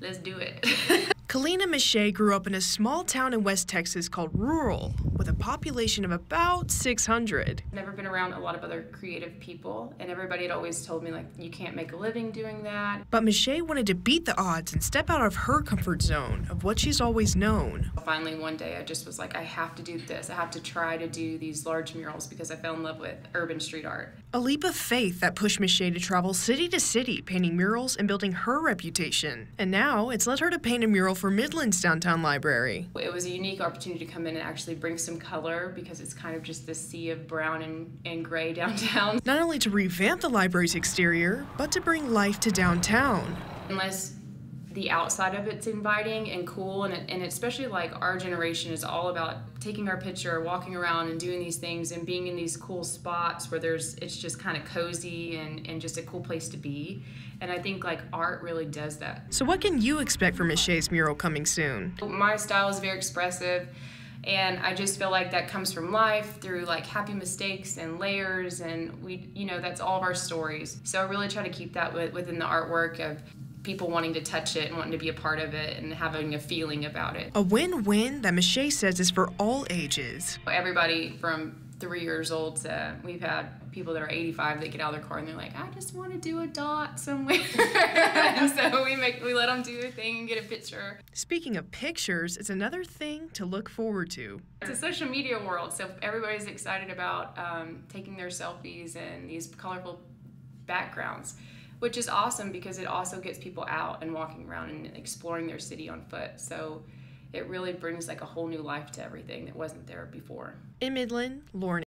let's do it. Kalina Miche grew up in a small town in West Texas called Rule, with a population of about 600. Never been around a lot of other creative people, and everybody had always told me, like, you can't make a living doing that. But Miche wanted to beat the odds and step out of her comfort zone of what she's always known. Finally, one day, I just was like, I have to do this. I have to try to do these large murals because I fell in love with urban street art. A leap of faith that pushed Miche to travel city to city, painting murals and building her reputation. And now it's led her to paint a mural for Midland's downtown library. It was a unique opportunity to come in and actually bring some color because it's kind of just this sea of brown and, and gray downtown. Not only to revamp the library's exterior, but to bring life to downtown. Unless the outside of it's inviting and cool and, and especially like our generation is all about taking our picture walking around and doing these things and being in these cool spots where there's it's just kind of cozy and, and just a cool place to be. And i think like art really does that. So what can you expect from Miche's mural coming soon? My style is very expressive and i just feel like that comes from life through like happy mistakes and layers and we you know that's all of our stories. So i really try to keep that within the artwork of people wanting to touch it and wanting to be a part of it and having a feeling about it. A win win that Miche says is for all ages. Everybody from three years old to we've had people that are 85 that get out of their car and they're like, I just want to do a dot somewhere. and so we make we let them do their thing and get a picture. Speaking of pictures, it's another thing to look forward to. It's a social media world, so everybody's excited about um, taking their selfies and these colorful backgrounds which is awesome because it also gets people out and walking around and exploring their city on foot. So it really brings like a whole new life to everything that wasn't there before. In Midland, Lauren